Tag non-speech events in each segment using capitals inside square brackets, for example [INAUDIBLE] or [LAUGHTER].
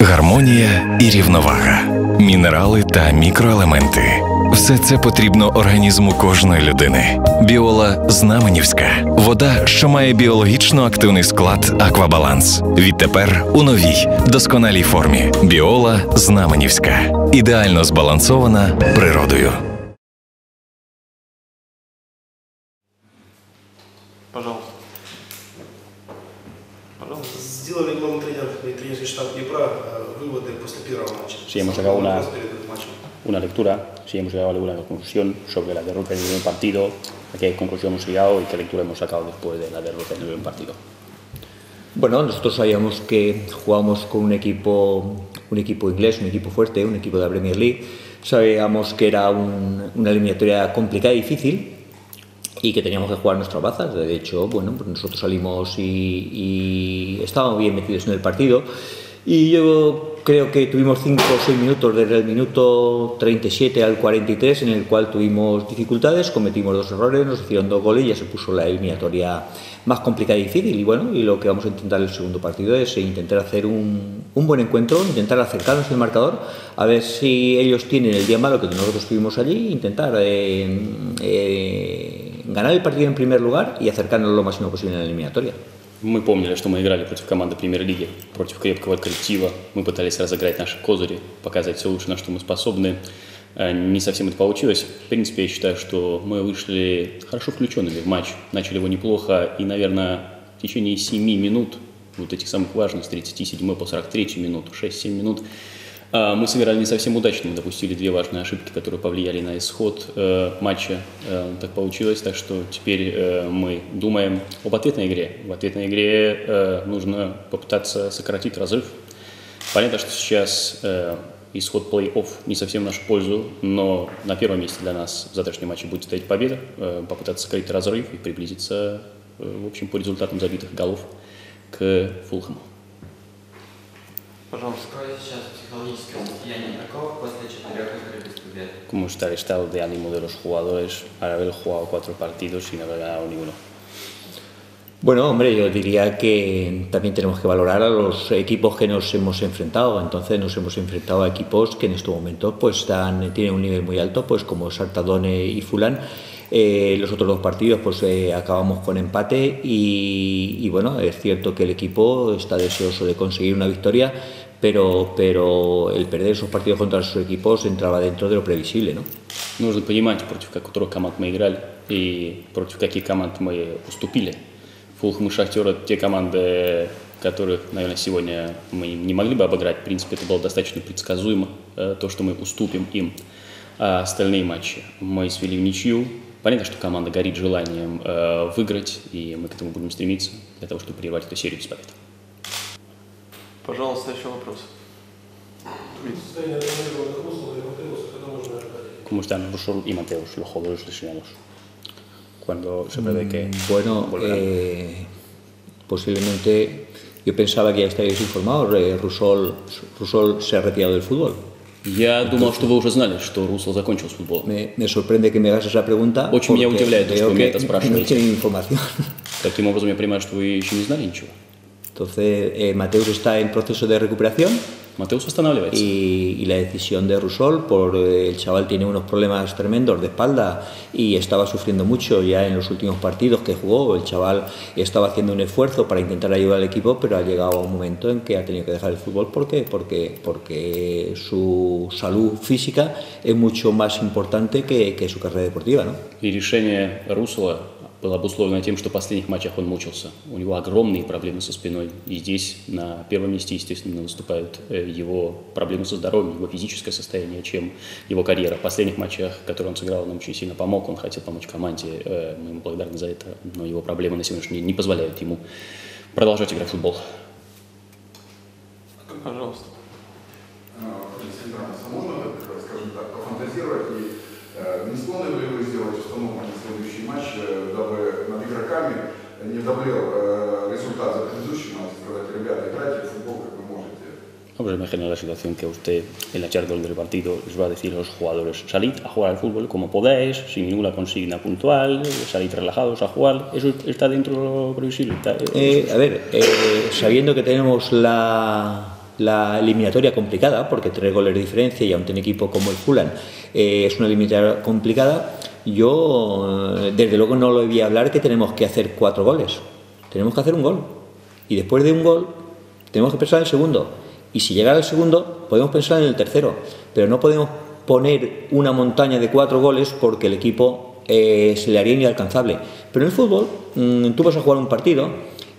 гармонія і рівновага, мінерали та мікроелементи. Все це потрібно організму кожної людини. Біола Знаменівська вода, що має біологічно активний склад Аквабаланс. Відтепер у новій досконалій формі. Біола Знаменівська ідеально збалансована природою. Пожалуйста. Сделал ли главный тренер и тренерский штаб Днепра э, выводы после первого матча? Sí, hemos sacado una- Вопрос перед этим матчем. una lectura, si hemos llegado a alguna conclusión sobre la derrota en el partido, a qué conclusión hemos llegado y qué lectura hemos sacado después de la derrota en el partido. Bueno, nosotros sabíamos que jugábamos con un equipo, un equipo inglés, un equipo fuerte, un equipo de la Premier League. Sabíamos que era un- una eliminatoria complicada y difícil y que teníamos que jugar nuestras bazas. De hecho, bueno, pues nosotros salimos y, y estábamos bien metidos en el partido. Y yo creo que tuvimos 5 o 6 minutos desde el minuto 37 al 43 en el cual tuvimos dificultades, cometimos dos errores, nos hicieron dos goles y ya se puso la eliminatoria más complicada y difícil. Y bueno, y lo que vamos a intentar el segundo partido es intentar hacer un, un buen encuentro, intentar acercarnos al marcador, a ver si ellos tienen el día malo que nosotros tuvimos allí, intentar eh, eh, ganar el partido en primer lugar y acercarnos lo máximo posible en la eliminatoria. Мы помнили, что мы играли против команды премьер-лиги, против крепкого коллектива. Мы пытались разыграть наши козыри, показать все лучше, на что мы способны. Э, Не совсем это получилось. В принципе, я считаю, что мы вышли хорошо включенными в матч. Начали его неплохо. И, наверное, в течение 7 минут, вот этих самых важных, с 37 по 43 минуту, 6-7 минут, Мы сыграли не совсем удачно, мы допустили две важные ошибки, которые повлияли на исход э, матча. Э, так получилось, так что теперь э, мы думаем об ответной игре. В ответной игре нужно попытаться сократить разрыв. Понятно, что сейчас исход плей-офф не совсем в нашу пользу, но на первом месте для нас в завтрашнем матче будет стоять победа, попытаться сократить разрыв и приблизиться, в общем, по результатам забитых голов к Фулхэму. Пожалуйста. Какое сейчас психологическое состояние игроков после четырех игр без победы? cómo está el estado de ánimo de los jugadores al haber jugado cuatro partidos sin haber ganado ninguno. Bueno, hombre, yo diría que también tenemos que valorar a los equipos que nos hemos enfrentado. Entonces nos hemos enfrentado a equipos que en estos momentos pues están, tienen un nivel muy alto, pues como Sartadone y Fulán. Eh, los otros dos partidos pues eh, acabamos con empate y, y, bueno, es cierto que el equipo está deseoso de conseguir una victoria, pero, pero el perder esos partidos contra sus equipos entraba dentro de lo previsible, ¿no? Нужно понимать, против которых команд мы играли и против каких команд мы уступили. Фулхам и Шахтер – это те команды, которых, наверное, сегодня мы не могли бы обыграть. В принципе, это было достаточно предсказуемо, э, то, что мы уступим им. А остальные матчи мы свели в ничью. Понятно, что команда горит желанием э, выиграть, и мы к этому будем стремиться для того, чтобы прервать эту серию без побед. Pожалуйста, еще вопрос. Состояние травмированных Руслана и Матеуса, когда можно Cuando se prevé que Bueno, volverán? eh, posiblemente yo pensaba que ya estaríais informados. eh, Rusol, Rusol se ha retirado del fútbol. Я думал, что вы уже знали, что Русло закончил с футболом. Me, me sorprende que me hagas esa pregunta. Очень меня porque удивляет то, что veo вы меня que это спрашиваете. No tienen información. [LAUGHS] Таким образом, я понимаю, что вы еще не знали ничего. Entonces, eh, Mateus está en proceso de recuperación Матеус восстанавливается. y, y la decisión de Rusol, por eh, el chaval tiene unos problemas tremendos de espalda y estaba sufriendo mucho ya en los últimos partidos que jugó. El chaval estaba haciendo un esfuerzo para intentar ayudar al equipo, pero ha llegado a un momento en que ha tenido que dejar el fútbol porque, porque, porque su salud física es mucho más importante que, que su carrera deportiva. ¿no? И решение Русла было обусловлено тем, что в последних матчах он мучился. У него огромные проблемы со спиной. И здесь на первом месте, естественно, выступают э, его проблемы со здоровьем, его физическое состояние, чем его карьера. В последних матчах, которые он сыграл, он очень сильно помог, он хотел помочь команде. э, Мы ему благодарны за это, но его проблемы на сегодняшний день не позволяют ему продолжать играть в футбол. Пожалуйста. Александр Иванович, а можно, так, скажем так, пофантазировать и э, не склонны ли вы сделать установку на следующий матч, э, дабы над игроками не давлел э, результат за предыдущий матч, сказать, ребята, играйте в футбол, как вы можете. Vamos a imaginar la situación que usted en la charla del partido les va a decir a los jugadores, salid a jugar al fútbol como podáis, sin ninguna consigna puntual, salid relajados a jugar, eso está dentro de lo previsible. está- Eh, a ver, eh, sabiendo que tenemos la, la eliminatoria complicada, porque tres goles de diferencia y ante un equipo como el Fulham eh, es una eliminatoria complicada, yo eh, desde luego no lo voy a hablar que tenemos que hacer cuatro goles. Tenemos que hacer un gol. Y después de un gol, tenemos que pensar en el segundo. Y si llega el segundo, podemos pensar en el tercero. Pero no podemos poner una montaña de cuatro goles porque el equipo eh, se le haría inalcanzable. Pero en el fútbol, mm, tú vas a jugar un partido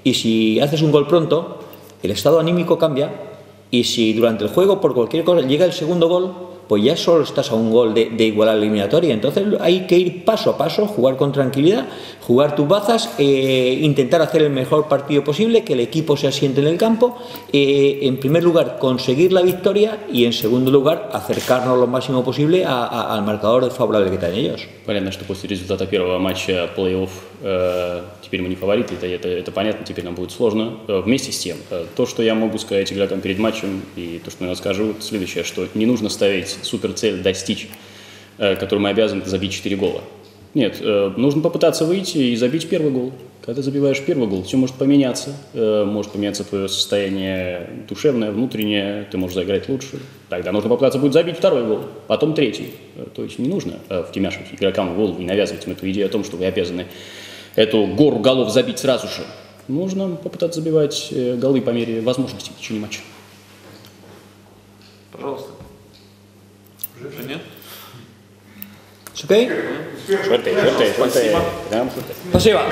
y si haces un gol pronto, el estado anímico cambia y si durante el juego, por cualquier cosa, llega el segundo gol, pues ya solo estás a un gol de, de igualar la eliminatoria. Entonces hay que ir paso a paso, jugar con tranquilidad, jugar tus bazas, eh, intentar hacer el mejor partido posible, que el equipo se asiente en el campo. eh, en primer lugar, conseguir la victoria y en segundo lugar, acercarnos lo máximo posible a- a- al marcador favorable que tienen ellos. Понятно, что после результата первого матча плей-офф э, теперь мы не фавориты, это, это, это понятно, теперь нам будет сложно. Э, вместе с тем, э, то, что я могу сказать игрокам перед матчем, и то, что я скажу, следующее, что не нужно ставить суперцель достичь, э, которую мы обязаны забить 4 гола. Нет, э, нужно попытаться выйти и забить первый гол. Когда ты забиваешь первый гол, все может поменяться. Э, может поменяться твое состояние душевное, внутреннее, ты можешь заиграть лучше. Тогда нужно попытаться будет забить второй гол, потом третий. То есть не нужно втемяшивать игрокам в голову и навязывать им эту идею о том, что вы обязаны эту гору голов забить сразу же. Нужно попытаться забивать голы по мере возможностей в течение матча. Пожалуйста. Genial. ¿Ok? Suerte, suerte, suerte. Nos lleva.